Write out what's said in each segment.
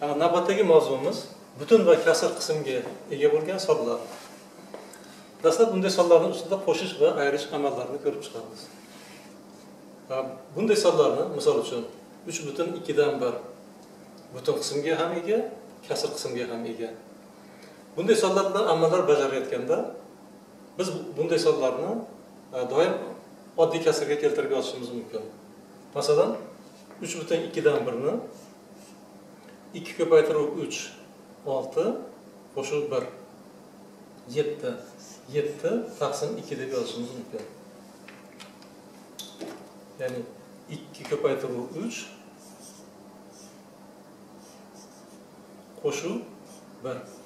Ana, navbatdagi mavzuimiz butun va kasr qismga ega bo'lgan sonlar. Dastlab bunday sonlarning ustida qo'shish va ayirish amallarini ko'rib chiqamiz. Bunday sonlarni misol uchun uch butun 2 dan 1 butun qismga ham ega, kasr qismga ham ega. Bunday sonlar bilan amallar bajarayotganda biz bunday sonlarni doim oddiy kasrga keltirib yozishimiz mumkin. Masalan, uch butun ikkidan birni 2 ko'paytiruv 3 6 qo'shib 1 7 7 taqsim 2 deb yozishimiz mumkin. Ya'ni 2 ko'paytiruv 3 qo'shuv 1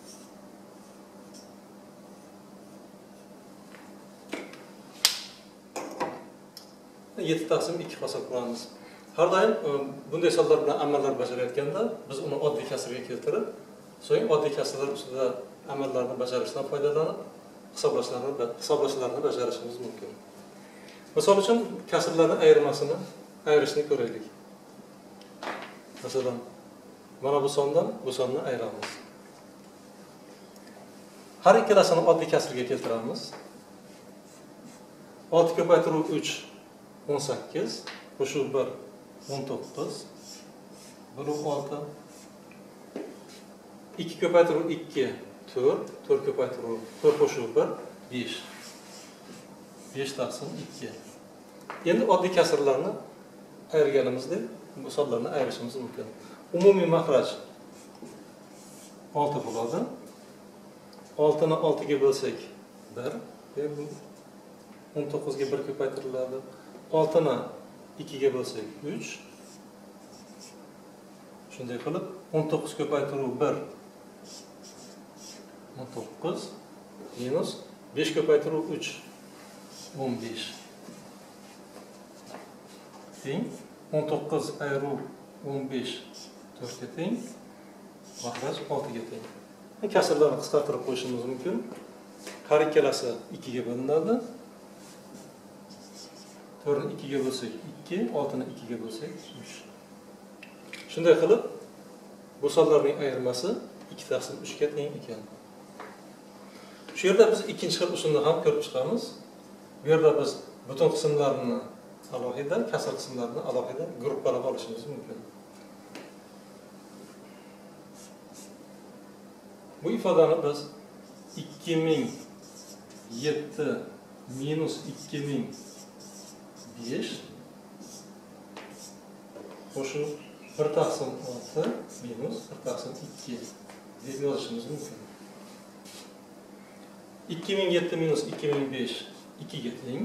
7 taqsim 2 hosil qilamiz. Har doim e, bunday sonlar bilan amallar bajarayotganda biz uni oddiy kasrga keltirib, so'ng oddiy kasrlar ustida amallarni bajarishdan foydalanib hisoblashlarni hisoblashlarni bajarishimiz mumkin. Misol uchun kasrlarni ayirmasini ayirishni ko'raylik. Masalan, mana bu sondan bu sonni ayiramiz. Har ikkalasini oddiy kasrga keltiramiz. olti ko'paytiruv 3 18 qo'shib 19 buluq 6 2 ko'paytiruv 2 4 4 ko'paytiruv 4 qo'shib 1 5 5 taqsim 2 endi oddiy kasrlarni ayirganimizdek bu sonlarni ayirishimiz mumkin. Umumiy maxraj 6 bo'ladi. 6 ni 6 ga bo'lsak 1 19 ga 1 ko'paytiriladi. 6 ni 2 ga bo'lsak 3 shunday qilib 19 ko'paytiruv 1 19 minus 5 ko'paytiruv 3 15 teng. 19 ayruv 15 4 ga teng. Maxraj 6 ga teng. Kasrlarni qisqartirib qo'yishimiz mumkin. Har ikkalasi 2 ga to'rtni ikkiga bo'lsak ikki oltini ikkiga bo'lsak uch. Shunday qilib bu sonlarning ayirmasi ikki taqsim uchga teng ekan. Shu yerda biz ikkinchi xil usulni ham ko'rib chiqamiz. Bu yerda biz butun qismlarni alohida kasr qismlarini alohida gruppalab olishimiz mumkin. Bu ifodani biz 2007 minus ikki ming 2005 qo'shib 1 taqsim 6 minus 1 taqsim 2 deb yozishimiz mumkin 2007 minus 2005 2 ga teng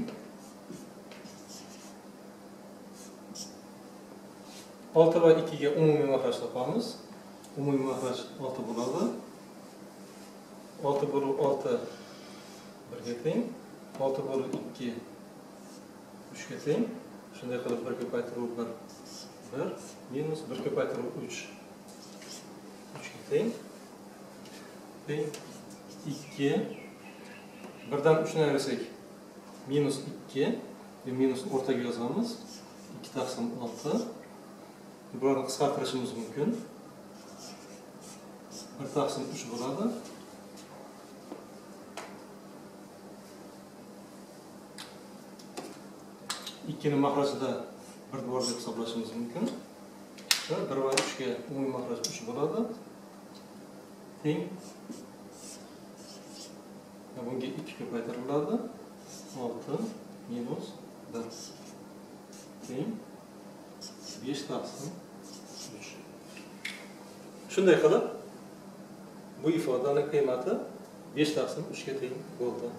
6 va 2 ga umumiy maxraj topamiz umumiy maxraj 6 bo'ladi 6 bo'lib 6 1 ga teng 6 bo'lib 2 3-ке тең. Шындай қылып 1 көп айтыру 1, 1, минус 1 көп айтыру 3. 3-ке тең. Бен 2-ке. Бірден 3-ін әресек. Минус 2-ке. Бен минус орта келесіңіз. 2 тақсын 6. Бұрарын қысқа мүмкін. 1 тақсын 3 болады. Ikkini mahrajida bir bor deb hisoblashimiz mumkin. Va bir va uchga umumiy mahraj uch bo'ladi. Teng. Bunga ikki ko'paytiriladi. Olti minus bir. Teng. Besh taqsim uch. Shunday qilib bu ifodani qiymati besh taqsim uchga teng bo'ldi.